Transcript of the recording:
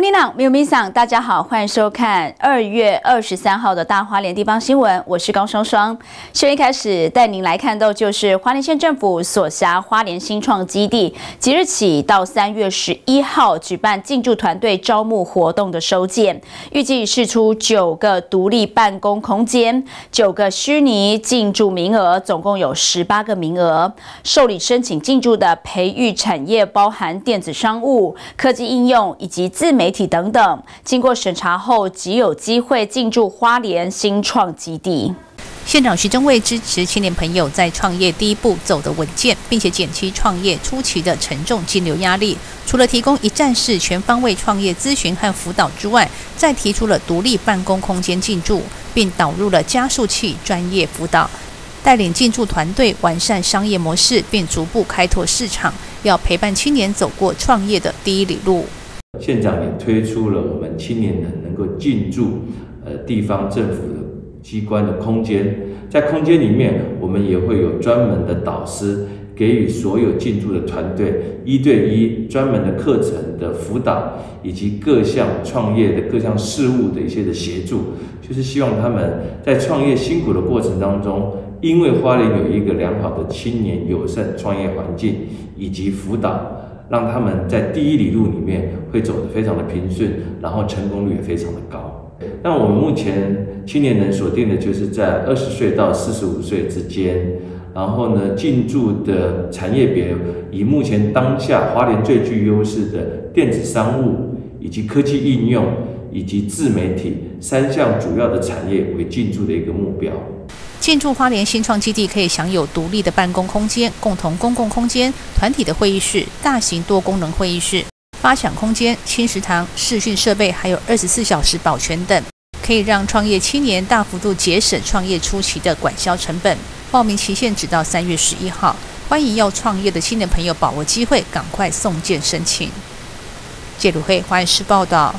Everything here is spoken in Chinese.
尼朗，没有米桑，大家好，欢迎收看二月二十三号的大花莲地方新闻，我是高双双。新闻一开始带您来看到，就是花莲县政府所辖花莲新创基地，即日起到三月十一号举办进驻团队招募活动的收件，预计释出九个独立办公空间，九个虚拟进驻名额，总共有十八个名额。受理申请进驻的培育产业包含电子商务、科技应用以及自媒体等等，经过审查后，即有机会进驻花莲新创基地。县长徐正伟支持青年朋友在创业第一步走得稳健，并且减轻创业初期的沉重金流压力。除了提供一站式全方位创业咨询和辅导之外，再提出了独立办公空间进驻，并导入了加速器专业辅导，带领进驻团队完善商业模式，并逐步开拓市场，要陪伴青年走过创业的第一里路。县长也推出了我们青年人能够进驻呃地方政府的机关的空间，在空间里面，我们也会有专门的导师给予所有进驻的团队一对一专门的课程的辅导，以及各项创业的各项事务的一些的协助，就是希望他们在创业辛苦的过程当中，因为花莲有一个良好的青年友善创业环境以及辅导。让他们在第一里路里面会走得非常的平顺，然后成功率也非常的高。那我们目前青年人锁定的就是在二十岁到四十五岁之间，然后呢进驻的产业别以目前当下花莲最具优势的电子商务以及科技应用以及自媒体三项主要的产业为进驻的一个目标。建筑花莲新创基地可以享有独立的办公空间、共同公共空间、团体的会议室、大型多功能会议室、发享空间、新食堂、视讯设备，还有二十四小时保全等，可以让创业青年大幅度节省创业初期的管销成本。报名期限只到三月十一号，欢迎要创业的青年朋友把握机会，赶快送件申请。谢鲁会华视报道。